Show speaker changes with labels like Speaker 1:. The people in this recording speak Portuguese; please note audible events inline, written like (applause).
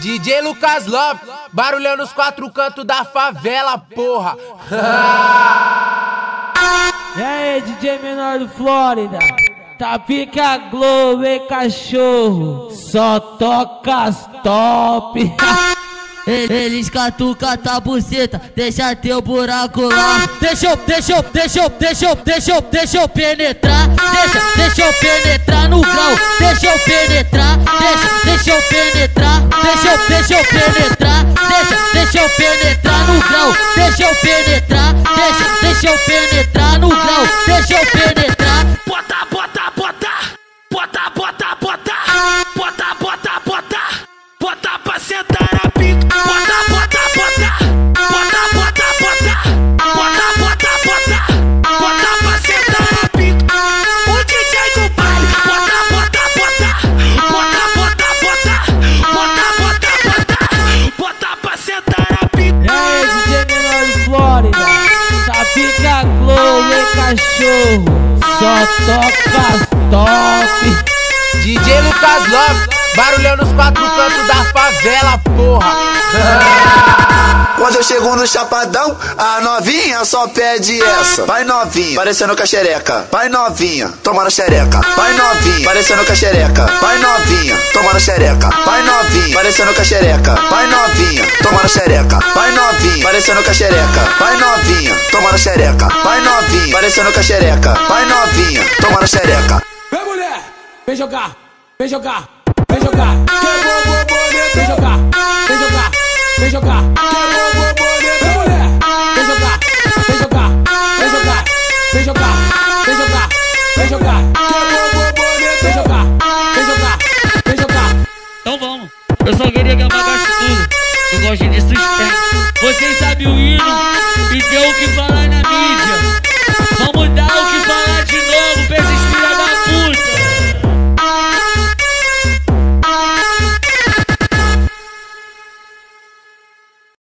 Speaker 1: DJ Lucas Lopes, barulhando os quatro cantos da favela, porra. (laughs)
Speaker 2: e aí, DJ menor do Flórida? Tá pica Globo, hein, cachorro? Só toca as top. (laughs)
Speaker 3: Eles catuca a buceta, deixa teu buraco lá. Deixa eu, deixa eu, deixa eu, deixa eu, deixa eu, deixa eu penetrar. Deixa, deixa eu penetrar no grau. Deixa eu penetrar, deixa, deixa eu penetrar. Eu, deixa eu penetrar. Deixa, deixa eu penetrar no grau. Deixa eu penetrar, deixa, deixa eu penetrar no grau. Deixa eu penetrar.
Speaker 2: Cachorro, só toca as top.
Speaker 1: DJ Lucas Lopes, barulhando os quatro cantos da favela, porra.
Speaker 4: Quando eu chego no chapadão, a novinha só pede essa. Vai novinha, parecendo com a xereca. Vai novinha, toma na xereca. Vai novinha, parecendo com a xereca. Vai novinha, toma na xereca. Vai novinha, parecendo com a xereca. Vai novinha, toma na xereca. Vai novinha, parecendo com a xereca. Vai novinha, toma na xereca. Vai novinha, parecendo com a xereca. Vai novinha, toma na xereca.
Speaker 5: Vem mulher, vem jogar, vem jogar, vem jogar. Vem jogar, vem jogar, vem jogar.
Speaker 3: Eu gosto de suspense. Vocês o hino